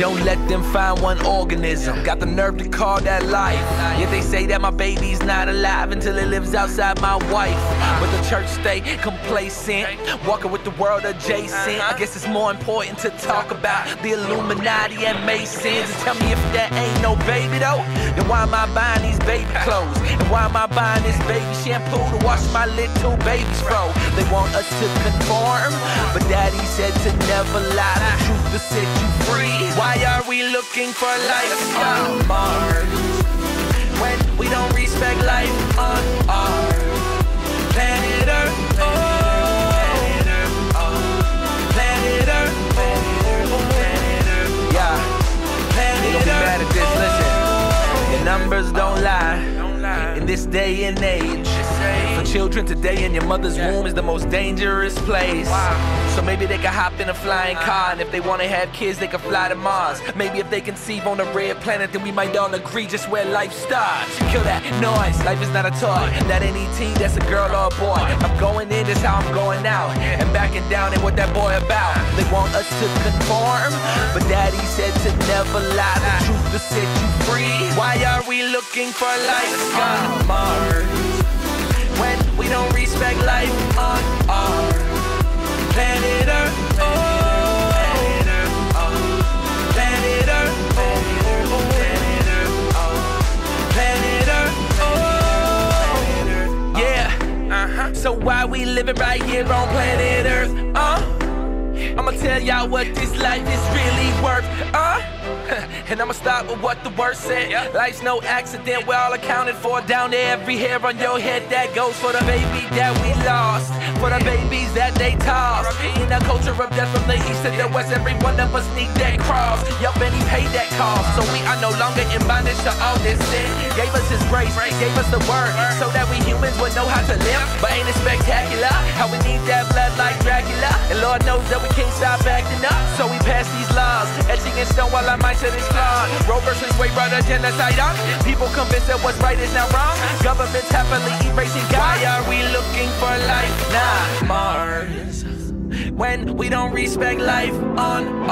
Don't let them find one organism. Got the nerve to call that life. Yet they say that my baby's not alive until it lives outside my wife. But the church stay complacent, walking with the world adjacent. I guess it's more important to talk about the Illuminati and Masons. Tell me if that ain't no baby though, then why am I buying these baby clothes? And why am I buying this baby shampoo to wash my little baby's fro? They want us to conform, but daddy said to never lie. The truth will set you free. Why are we looking for life on Mars? When we don't respect life on our planet Earth. Oh, planet Earth. Oh. Oh. Yeah, they gon' be mad at this. Listen, oh. the numbers don't lie. This day and age, for children today in your mother's womb is the most dangerous place. So maybe they can hop in a flying car, and if they wanna have kids, they can fly to Mars. Maybe if they conceive on a red planet, then we might all agree just where life starts. Kill that noise, life is not a toy. That any teen, that's a girl or a boy. I'm going in, that's how I'm going out. And backing down ain't what that boy about. They want us to conform, but daddy said to never lie. The truth set you free. Why are we looking for life on Mars? When we don't respect life on our planet Earth. Planet Earth. Planet Earth. Yeah. So why we living right here on planet Earth? Uh? Tell y'all what this life is really worth. Uh? And I'ma start with what the word said. Life's no accident, we're all accounted for. Down to every hair on your head that goes for the baby that we lost. For the babies that they tossed. In a culture of death from the east to the west, every one of us need that cross. Yup, and he paid that cost. So we are no longer in bondage to all this sin. Gave us his grace, gave us the word, so that we humans would know how to live. But ain't it spectacular how we need that Lord knows that we can't stop acting up. So we pass these laws, etching in stone while our mindset is flawed. Roe versus Wade brought a genocide on. People convinced that what's right is now wrong. Governments happily erasing God. Why are we looking for life? Nah, Mars. When we don't respect life on